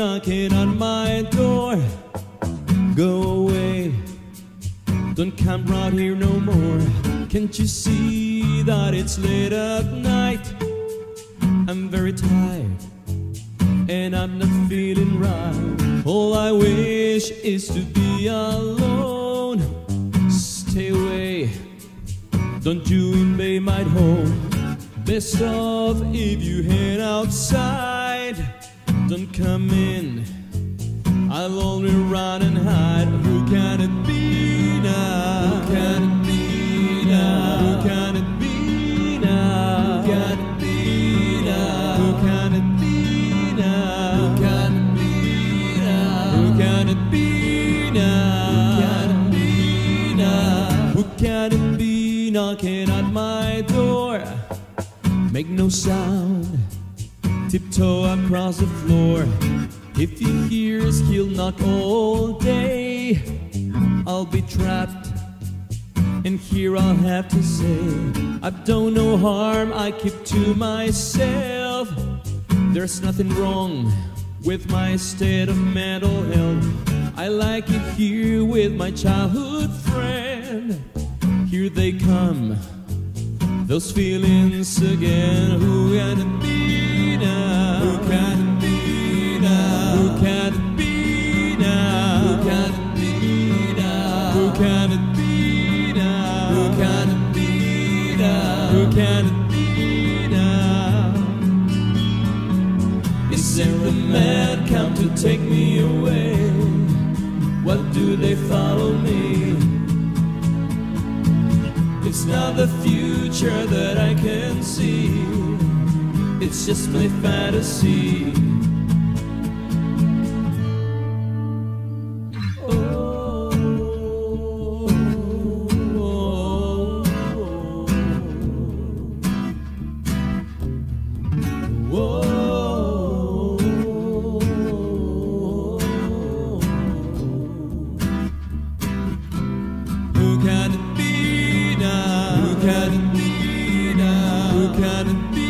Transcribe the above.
knocking on my door. Go away, don't come round here no more. Can't you see that it's late at night? I'm very tired and I'm not feeling right. All I wish is to be alone. Stay away, don't you invade my home. Best off if you head outside. Don't come in. I'll only run and hide. Who can it be now? Who can it be now? Who can it be now? Who can it be now? Who can it be now? Who can it be now? Who can it be now? Who can it be knocking at my door? Make no sound tiptoe across the floor. If he hears, he'll knock all day. I'll be trapped, and here I'll have to say, I've done no harm, I keep to myself. There's nothing wrong with my state of mental health. I like it here with my childhood friend. Here they come, those feelings again. Who can it now? Who can it be now? Who can it be now? Who can it be now? Who can it be now? Who can it be now? Who can it be now? Is there a man come to take me away? What do they follow me? It's not the future that I can see. It's just my fantasy. Who can it be now? Who can it be?